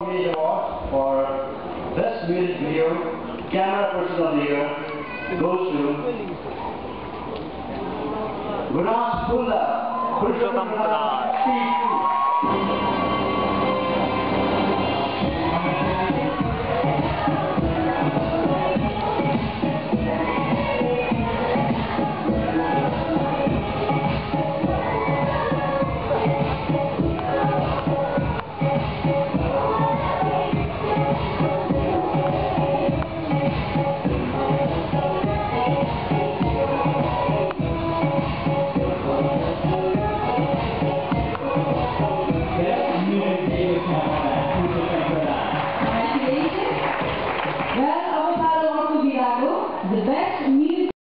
Music Award for Best Music Video Camera Person of the Year goes to Gunas Pula. Pradhan. Steve the best music.